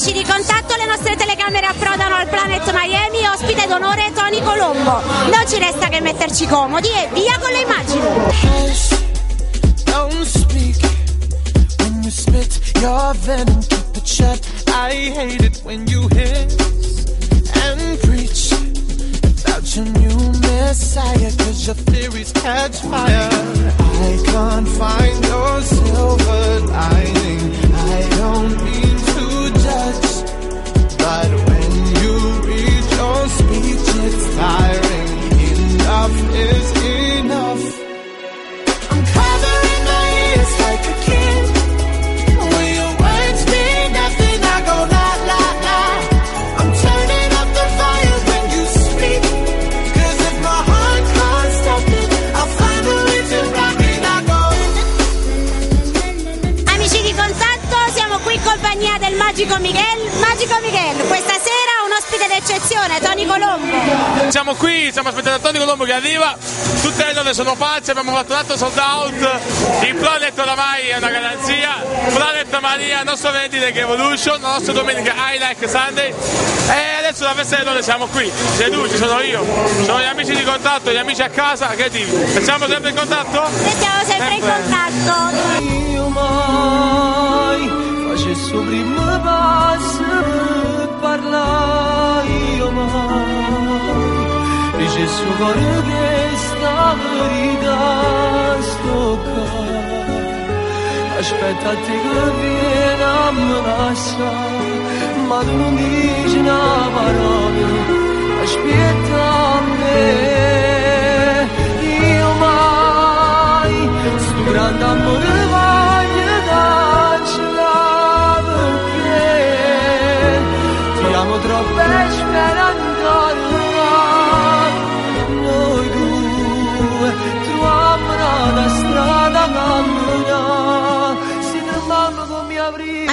Amici di contatto, le nostre telecamere approdano al Planet Miami, ospite d'onore Tony Colombo. Non ci resta che metterci comodi e via con le immagini. Compagnia del Magico Miguel. Magico Miguel, questa sera un ospite d'eccezione, Tony Colombo. Siamo qui, stiamo aspettando Tony Colombo che arriva, tutte le donne sono pazze, abbiamo fatto un altro sold out, il Planet oramai è una garanzia, Planet Maria, nostro vendite che Evolution, la nostra domenica I Like Sunday e adesso la festa delle donne siamo qui, sei tu, ci sono io, sono gli amici di contatto, gli amici a casa, che dici? Siamo sempre in contatto? Restiamo sempre in contatto. Dicessi cuore che sta verità sto qua aspetta te che viene a me lascia ma tu non dici una parola aspetta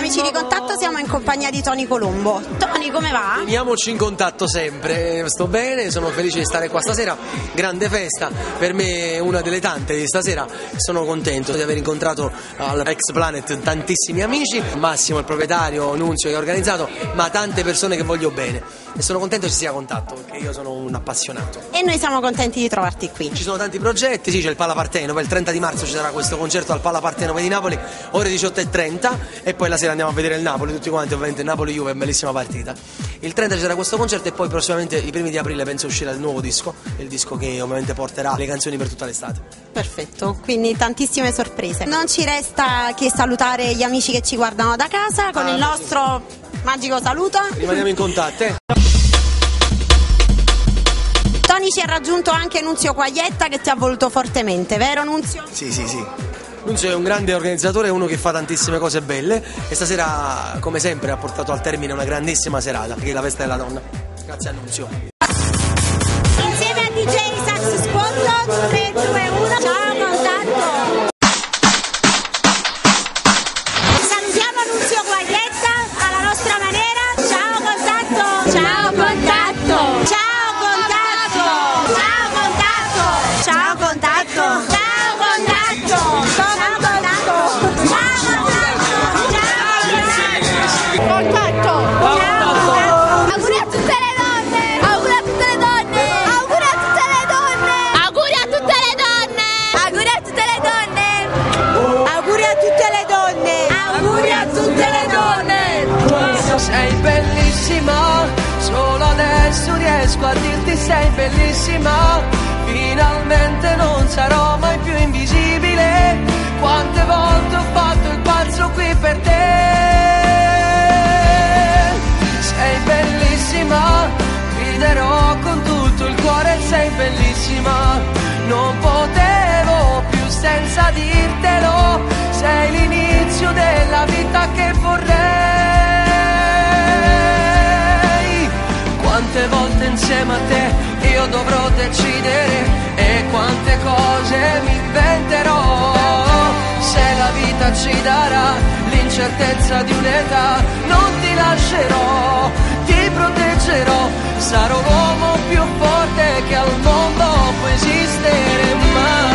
Amici di contatto, siamo in compagnia di Tony Colombo. Tony, come va? Teniamoci in contatto sempre, sto bene, sono felice di stare qua stasera, grande festa, per me è una delle tante di stasera, sono contento di aver incontrato al Ex Planet tantissimi amici, Massimo il proprietario, Nunzio che ha organizzato, ma tante persone che voglio bene e sono contento ci sia contatto perché io sono un appassionato. E noi siamo contenti di trovarti qui. Ci sono tanti progetti, sì c'è il Pala Partenope, il 30 di marzo ci sarà questo concerto al Pala Partenope di Napoli, ore 18.30 e poi la sera andiamo a vedere il Napoli, tutti quanti ovviamente Napoli-Juve, bellissima partita. Il 30 ci sarà questo concerto e poi prossimamente i primi di aprile penso uscirà il nuovo disco, il disco che ovviamente porterà le canzoni per tutta l'estate. Perfetto, quindi tantissime sorprese. Non ci resta che salutare gli amici che ci guardano da casa con Ah, il nostro magico saluto. Rimaniamo in contatto, eh? Tony ci ha raggiunto anche Nunzio Quaglietta che ti ha voluto fortemente, vero Nunzio? Sì, sì, sì. Nunzio è un grande organizzatore, uno che fa tantissime cose belle e stasera, come sempre, ha portato al termine una grandissima serata, che è la festa della donna. Grazie a Nunzio. Insieme a DJ a dirti sei bellissima. Finalmente non sarò mai più invisibile. Quante volte ho fatto il pazzo qui per te. Sei bellissima, griderò con tutto il cuore, sei bellissima. Non potevo più senza dirtelo, insieme a te io dovrò decidere e quante cose mi inventerò. Se la vita ci darà l'incertezza di un'età, non ti lascerò, ti proteggerò, sarò l'uomo più forte che al mondo può esistere.